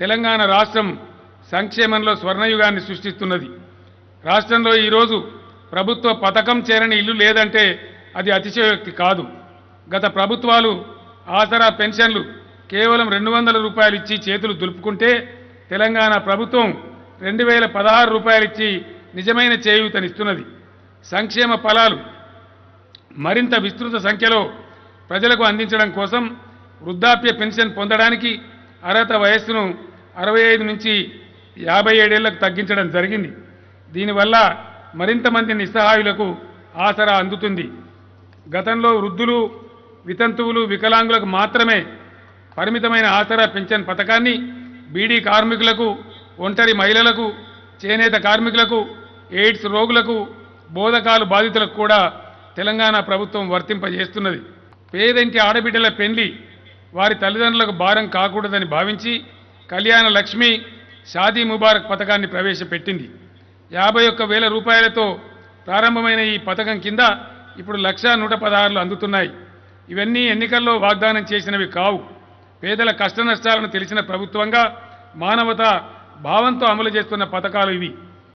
తెలంగాణ రాష్ట్రం సంక్షేమంలో స్వర్ణయుగాన్ని సృష్టిస్తున్నది. రాష్ట్రంలో ఈరోజు ప్రభుత్వ పథకం చేరని ఇల్లు లేదంటే అది అతిశయోక్తి కాదు. గత ప్రభుత్వాలు ఆసరా పెన్షన్లు కేవలం రెండు వందల రూపాయలు ఇచ్చి చేతులు దులుపుకుంటే తెలంగాణ ప్రభుత్వం రెండు వేల పదహారు రూపాయలు ఇచ్చి నిజమైన చేయూతనిస్తున్నది. సంక్షేమ ఫలాలు మరింత విస్తృత సంఖ్యలో ప్రజలకు అందించడం కోసం వృద్ధాప్య పెన్షన్ పొందడానికి అర్హత వయస్సును అరవై ఐదు నుంచి యాభై ఏడేళ్ళకు తగ్గించడం జరిగింది. దీనివల్ల మరింత మంది నిస్సహాయులకు ఆసరా అందుతుంది. గతంలో వృద్ధులు వితంతువులు వికలాంగులకు మాత్రమే పరిమితమైన ఆసరా పెన్షన్ పథకాన్ని బీడీ కార్మికులకు ఒంటరి మహిళలకు చేనేత కార్మికులకు ఎయిడ్స్ రోగులకు బోధకాలు బాధితులకు కూడా తెలంగాణ ప్రభుత్వం వర్తింపజేస్తున్నది. పేదంటి ఆడబిడ్డల పెళ్ళి వారి తల్లిదండ్రులకు భారం కాకూడదని భావించి కళ్యాణ లక్ష్మి షాదీ ముబారక్ పథకాన్ని ప్రవేశపెట్టింది. యాభై ఒక్క వేల రూపాయలతో ప్రారంభమైన ఈ పథకం కింద ఇప్పుడు లక్షా నూట పదహారులు అందుతున్నాయి. ఇవన్నీ ఎన్నికల్లో వాగ్దానం చేసినవి కావు. పేదల కష్టనష్టాలను తెలిసిన ప్రభుత్వంగా మానవత భావంతో అమలు చేస్తున్న పథకాలు ఇవి.